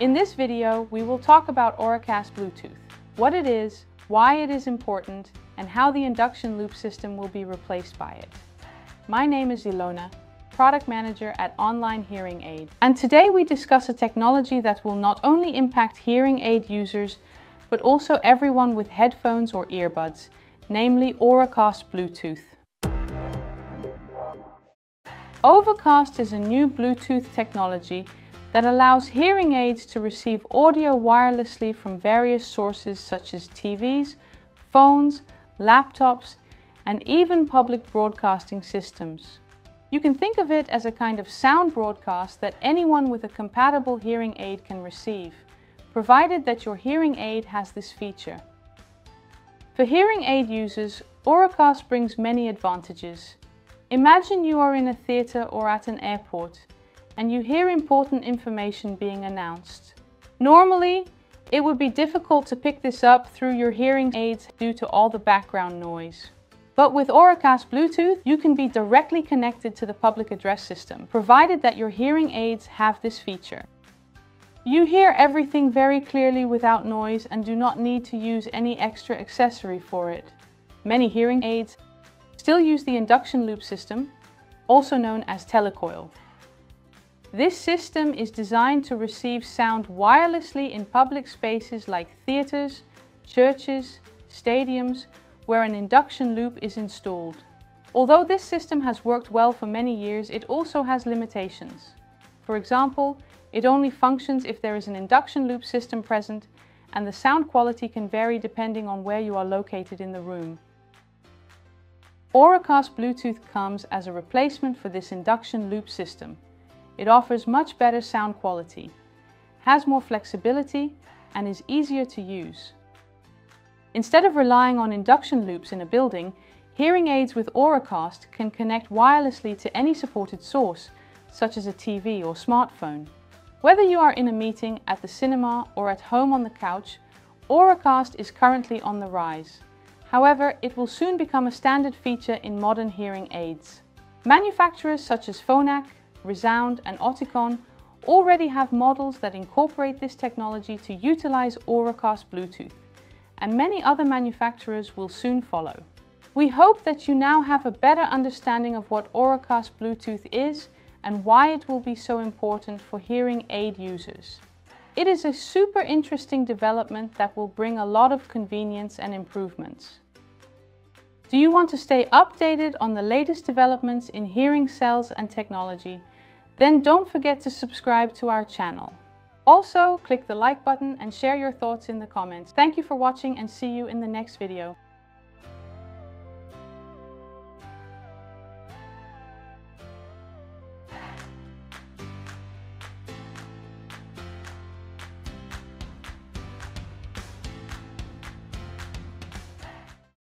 In this video, we will talk about Auracast Bluetooth, what it is, why it is important, and how the induction loop system will be replaced by it. My name is Ilona, Product Manager at Online Hearing Aid, and today we discuss a technology that will not only impact hearing aid users, but also everyone with headphones or earbuds, namely Auracast Bluetooth. Auracast is a new Bluetooth technology that allows hearing aids to receive audio wirelessly from various sources such as TVs, phones, laptops, and even public broadcasting systems. You can think of it as a kind of sound broadcast that anyone with a compatible hearing aid can receive, provided that your hearing aid has this feature. For hearing aid users, Auracast brings many advantages. Imagine you are in a theatre or at an airport and you hear important information being announced. Normally, it would be difficult to pick this up through your hearing aids due to all the background noise. But with Auracast Bluetooth, you can be directly connected to the public address system, provided that your hearing aids have this feature. You hear everything very clearly without noise and do not need to use any extra accessory for it. Many hearing aids still use the induction loop system, also known as telecoil. This system is designed to receive sound wirelessly in public spaces like theatres, churches, stadiums, where an induction loop is installed. Although this system has worked well for many years, it also has limitations. For example, it only functions if there is an induction loop system present and the sound quality can vary depending on where you are located in the room. Auracast Bluetooth comes as a replacement for this induction loop system. It offers much better sound quality, has more flexibility and is easier to use. Instead of relying on induction loops in a building, hearing aids with Auracast can connect wirelessly to any supported source, such as a TV or smartphone. Whether you are in a meeting, at the cinema or at home on the couch, Auracast is currently on the rise. However, it will soon become a standard feature in modern hearing aids. Manufacturers such as Phonak, Resound and Oticon already have models that incorporate this technology to utilize Auracast Bluetooth, and many other manufacturers will soon follow. We hope that you now have a better understanding of what Auracast Bluetooth is and why it will be so important for hearing aid users. It is a super interesting development that will bring a lot of convenience and improvements. Do you want to stay updated on the latest developments in hearing cells and technology? Then don't forget to subscribe to our channel. Also, click the like button and share your thoughts in the comments. Thank you for watching and see you in the next video.